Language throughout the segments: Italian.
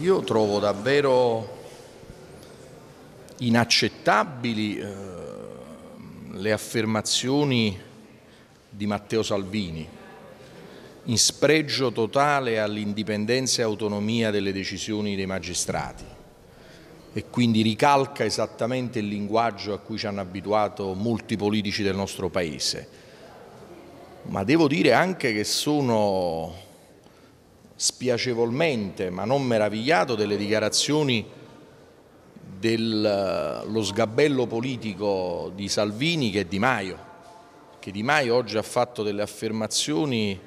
Io trovo davvero inaccettabili eh, le affermazioni di Matteo Salvini in spregio totale all'indipendenza e autonomia delle decisioni dei magistrati e quindi ricalca esattamente il linguaggio a cui ci hanno abituato molti politici del nostro Paese. Ma devo dire anche che sono spiacevolmente, ma non meravigliato, delle dichiarazioni dello sgabello politico di Salvini che è Di Maio, che Di Maio oggi ha fatto delle affermazioni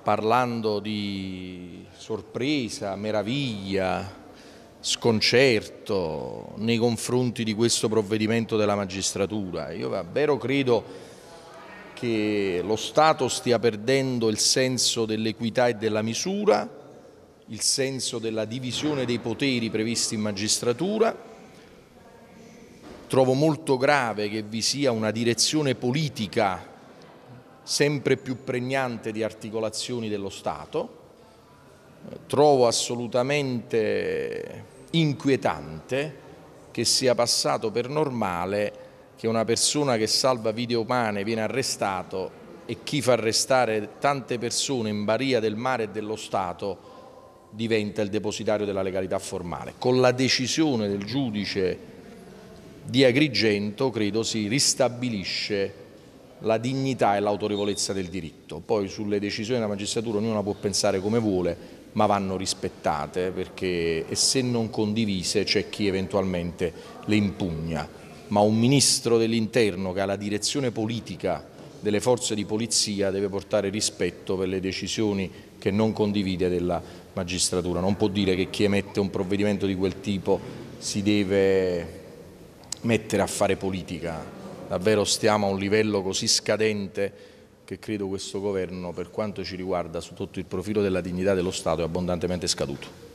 parlando di sorpresa, meraviglia, sconcerto nei confronti di questo provvedimento della magistratura. Io davvero credo che lo Stato stia perdendo il senso dell'equità e della misura, il senso della divisione dei poteri previsti in magistratura. Trovo molto grave che vi sia una direzione politica sempre più pregnante di articolazioni dello Stato. Trovo assolutamente inquietante che sia passato per normale che una persona che salva vite umane viene arrestato e chi fa arrestare tante persone in baria del mare e dello Stato diventa il depositario della legalità formale. Con la decisione del giudice di Agrigento credo si ristabilisce la dignità e l'autorevolezza del diritto. Poi sulle decisioni della magistratura ognuno può pensare come vuole, ma vanno rispettate perché e se non condivise c'è chi eventualmente le impugna ma un Ministro dell'Interno che ha la direzione politica delle forze di polizia deve portare rispetto per le decisioni che non condivide della magistratura. Non può dire che chi emette un provvedimento di quel tipo si deve mettere a fare politica. Davvero stiamo a un livello così scadente che credo questo governo, per quanto ci riguarda, sotto il profilo della dignità dello Stato, è abbondantemente scaduto.